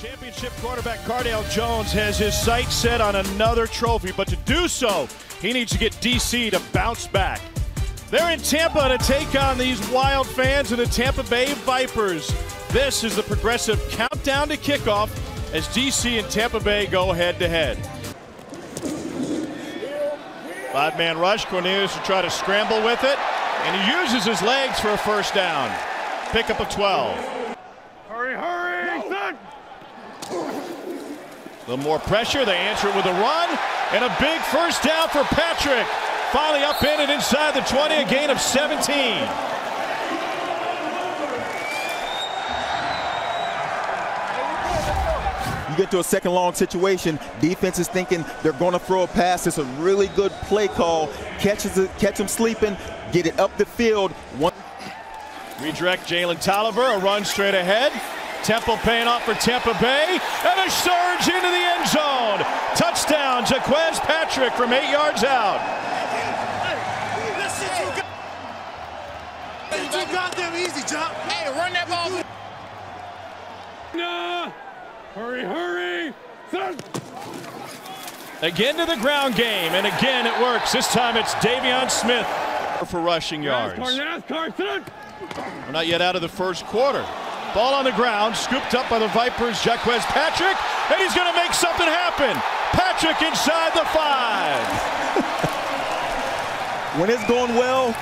Championship quarterback Cardale Jones has his sights set on another trophy, but to do so, he needs to get DC to bounce back. They're in Tampa to take on these wild fans of the Tampa Bay Vipers. This is the progressive countdown to kickoff as DC and Tampa Bay go head to head. Five man rush. Cornelius to try to scramble with it, and he uses his legs for a first down. Pickup of 12. Hurry, hurry, son! A little more pressure. They answer it with a run. And a big first down for Patrick. Finally up in and inside the 20, a gain of 17. You get to a second long situation, defense is thinking they're going to throw a pass. It's a really good play call. Catches it, catch them sleeping, get it up the field. One Redirect Jalen Tolliver, a run straight ahead. Temple paying off for Tampa Bay, and a surge into the end zone. Touchdown, Jaquez Patrick from eight yards out. Too goddamn easy, John. Hey, run that ball. Nah! Hurry, hurry! Son! Again to the ground game, and again it works. This time it's De'Veon Smith for rushing yards. NASCAR, NASCAR! We're not yet out of the first quarter. Ball on the ground, scooped up by the Vipers, Jaquez Patrick, and he's going to make something happen. Patrick inside the five. when it's going well,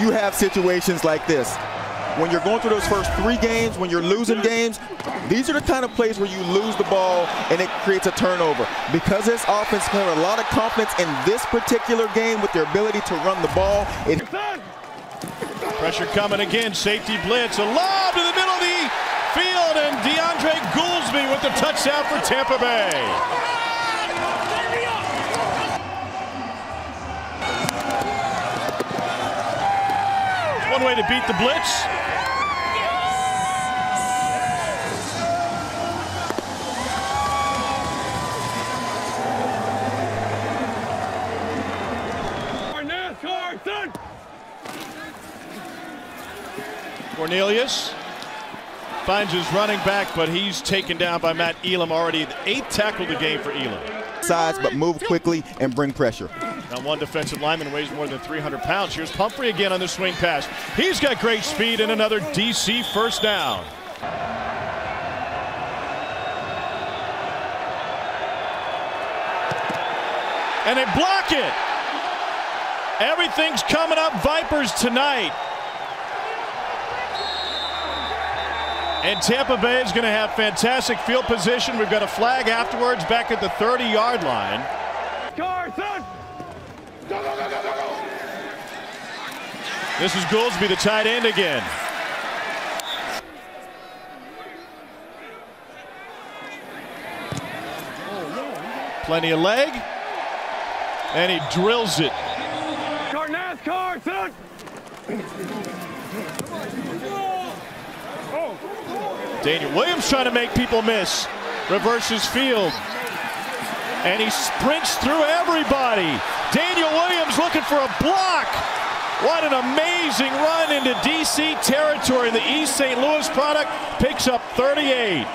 you have situations like this. When you're going through those first three games, when you're losing games, these are the kind of plays where you lose the ball and it creates a turnover. Because this offense has a lot of confidence in this particular game with their ability to run the ball, it Pressure coming again, safety blitz, a lob to the middle of the field, and DeAndre With the touchdown for Tampa Bay. One way to beat the blitz. Cornelius finds his running back, but he's taken down by Matt Elam already. The eighth tackle of the game for Elam. sides, but move quickly and bring pressure. Now one defensive lineman weighs more than 300 pounds. Here's Pumphrey again on the swing pass. He's got great speed and another DC first down. And they block it. Everything's coming up Vipers tonight. And Tampa Bay is going to have fantastic field position. We've got a flag afterwards back at the 30 yard line. Car, son! Go, go, go, go, go, go! This is Goolsby, the tight end again. Plenty of leg. And he drills it. Car, NASCAR, son! Daniel Williams trying to make people miss. Reverses field. And he sprints through everybody. Daniel Williams looking for a block. What an amazing run into DC territory. The East St. Louis product picks up 38.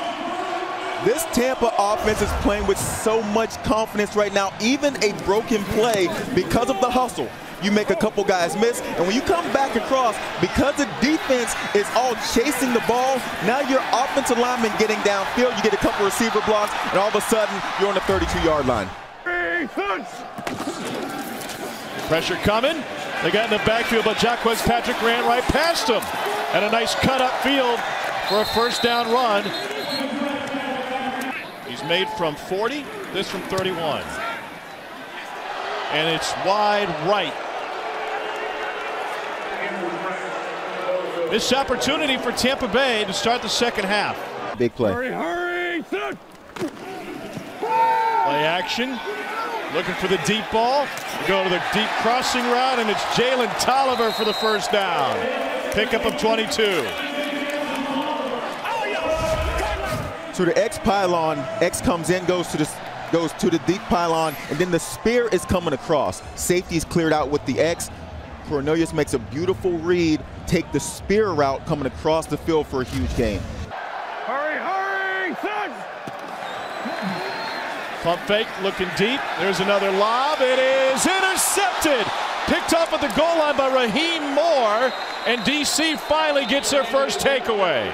This Tampa offense is playing with so much confidence right now. Even a broken play, because of the hustle, you make a couple guys miss. And when you come back across, because the defense is all chasing the ball, now your offensive lineman getting downfield, you get a couple receiver blocks, and all of a sudden, you're on the 32-yard line. Hey! Pressure coming. They got in the backfield, but Jaquez Patrick ran right past him. And a nice cut up field for a first down run. He's made from 40, this from 31. And it's wide right. This opportunity for Tampa Bay to start the second half. Big play. Hurry, hurry! Play action. Looking for the deep ball. We go to the deep crossing route, and it's Jalen Tolliver for the first down. Pickup of 22. To the X pylon, X comes in, goes to the goes to the deep pylon, and then the spear is coming across. Safety is cleared out with the X. Cornelius makes a beautiful read, take the spear route coming across the field for a huge gain. Hurry, hurry, son! Pump fake, looking deep. There's another lob. It is intercepted. Picked up at the goal line by Rahim Moore. And DC finally gets their first takeaway.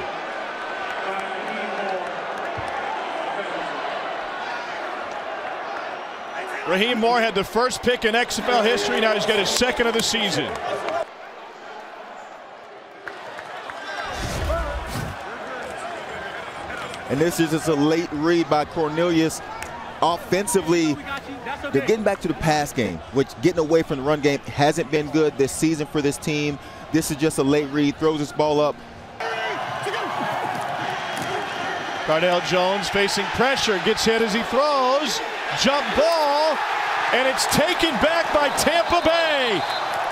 Rahim Moore had the first pick in XFL history. Now he's got his second of the season. And this is just a late read by Cornelius. Offensively, they're getting back to the pass game, which getting away from the run game hasn't been good this season for this team. This is just a late read, throws this ball up. Cardale Jones facing pressure, gets hit as he throws. Jump ball, and it's taken back by Tampa Bay.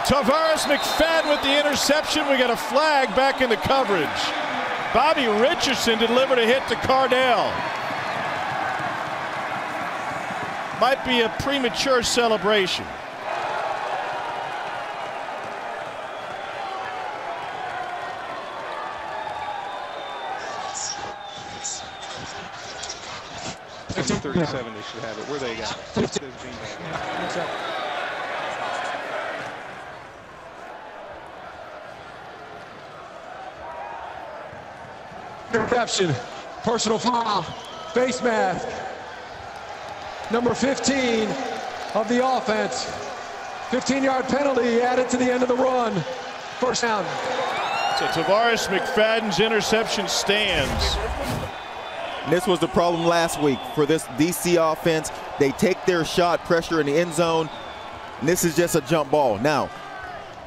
Tarvarus McFadden with the interception. We got a flag back in the coverage. Bobby Richardson delivered a hit to Cardale. Might be a premature celebration. Fifteen thirty-seven, they should have it. Where they got it? Interception, personal foul, face mask. Number 15 of the offense. 15-yard penalty added to the end of the run. First down. So Tarvarus McFadden's interception stands. This was the problem last week for this DC offense. They take their shot, pressure in the end zone. And this is just a jump ball. Now,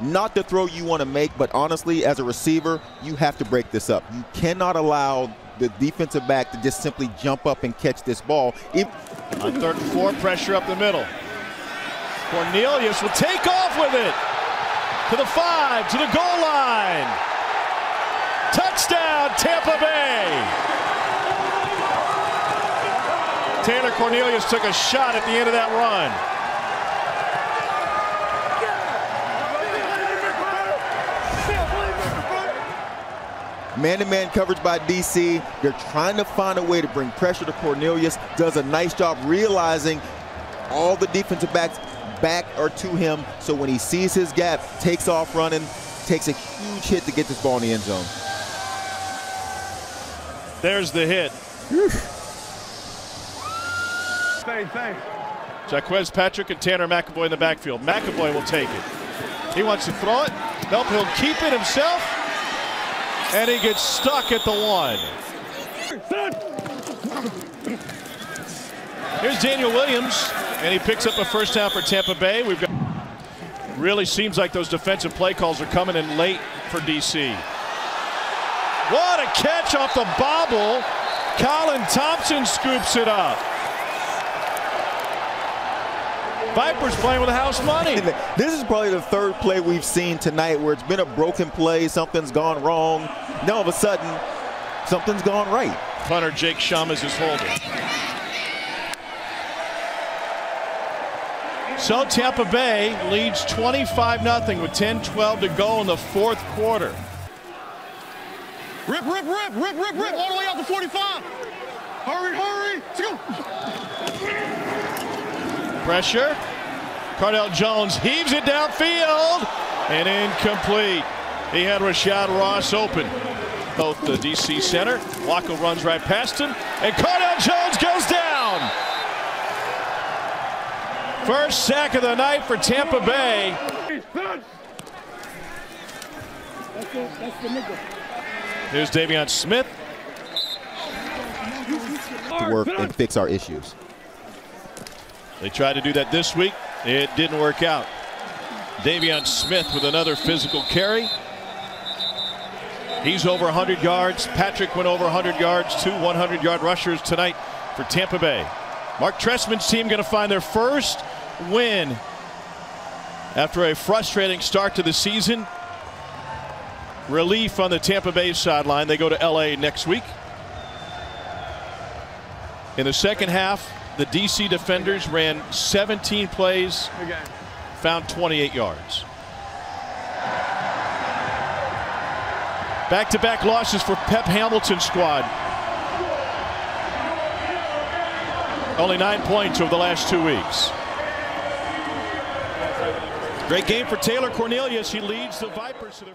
not the throw you want to make, but honestly, as a receiver, you have to break this up. You cannot allow the defensive back to just simply jump up and catch this ball. If, On third and four, pressure up the middle. Cornelius will take off with it. To the five, to the goal line. Touchdown, Tampa Bay. Taylor Cornelius took a shot at the end of that run. Man-to-man coverage by DC. They're trying to find a way to bring pressure to Cornelius. Does a nice job realizing all the defensive backs back are to him. So when he sees his gap, takes off running, takes a huge hit to get this ball in the end zone. There's the hit. Same, same. Jaquez Patrick and Tanner McEvoy in the backfield. McEvoy will take it. He wants to throw it. Nope, he'll keep it himself. And he gets stuck at the one. Here's Daniel Williams, and he picks up a first down for Tampa Bay. We've got really seems like those defensive play calls are coming in late for DC. What a catch off the bobble. Colin Thompson scoops it up. Vipers playing with the house money. And This is probably the third play we've seen tonight where it's been a broken play, something's gone wrong. Now all of a sudden, something's gone right. Punter Jake Shamas is holding. So Tampa Bay leads 25-0 with 10-12 to go in the fourth quarter. Rip, rip, rip, rip, rip, rip, all the way out to 45. Hurry, hurry. Let's go. Pressure. Cardale Jones heaves it downfield and incomplete. He had Rashad Ross open. Both the DC center. Waco runs right past him. And Cardale Jones goes down. First sack of the night for Tampa Bay. Here's De'Veon Smith. To work and fix our issues. They tried to do that this week. It didn't work out. De'Veon Smith with another physical carry. He's over 100 yards. Patrick went over 100 yards. Two 100-yard rushers tonight for Tampa Bay. Mark Trestman's team going to find their first win after a frustrating start to the season. Relief on the Tampa Bay sideline. They go to L.A. next week. In the second half, the DC defenders ran 17 plays, found 28 yards. Back-to-back losses for Pep Hamilton's squad. Only nine points over the last two weeks. Great game for Taylor Cornelius. He leads the Vipers to their